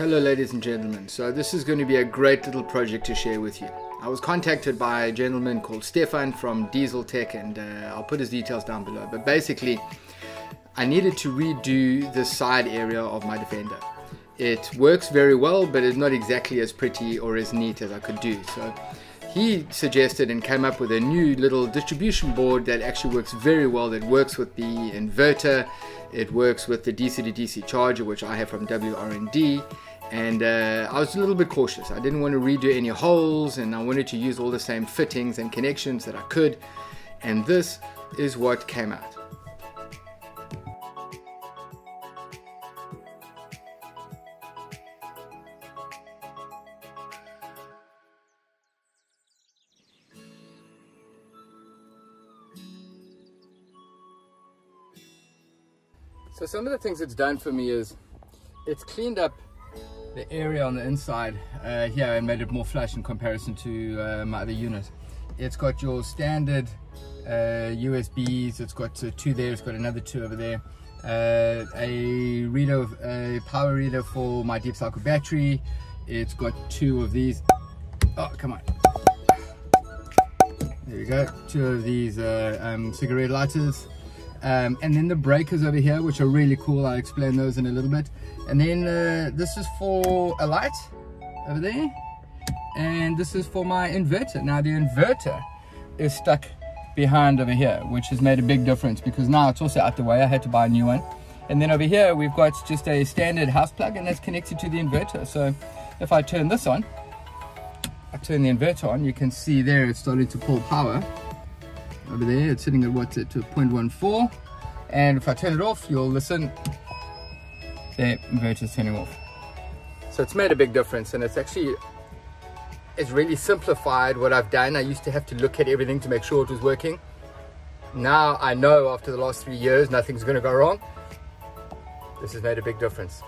Hello ladies and gentlemen, so this is going to be a great little project to share with you. I was contacted by a gentleman called Stefan from Diesel Tech and uh, I'll put his details down below. But basically, I needed to redo the side area of my Defender. It works very well, but it's not exactly as pretty or as neat as I could do. So he suggested and came up with a new little distribution board that actually works very well. That works with the inverter, it works with the DC to DC charger, which I have from WRND. And uh, I was a little bit cautious. I didn't want to redo any holes, and I wanted to use all the same fittings and connections that I could. And this is what came out. So some of the things it's done for me is it's cleaned up the area on the inside uh, here and made it more flush in comparison to uh, my other unit. It's got your standard uh, USBs, it's got uh, two there, it's got another two over there. Uh, a reader, a power reader for my deep cycle battery. It's got two of these. Oh, come on. There we go. Two of these uh, um, cigarette lighters. Um, and then the breakers over here which are really cool. I'll explain those in a little bit. And then uh, this is for a light over there. And this is for my inverter. Now the inverter is stuck behind over here which has made a big difference because now it's also out the way. I had to buy a new one. And then over here we've got just a standard house plug and that's connected to the inverter. So if I turn this on I turn the inverter on you can see there it's starting to pull power over there. It's sitting at what's it to 0.14 and if I turn it off you'll listen. The inverter's turning off. So it's made a big difference and it's actually it's really simplified what I've done. I used to have to look at everything to make sure it was working. Now I know after the last three years nothing's going to go wrong. This has made a big difference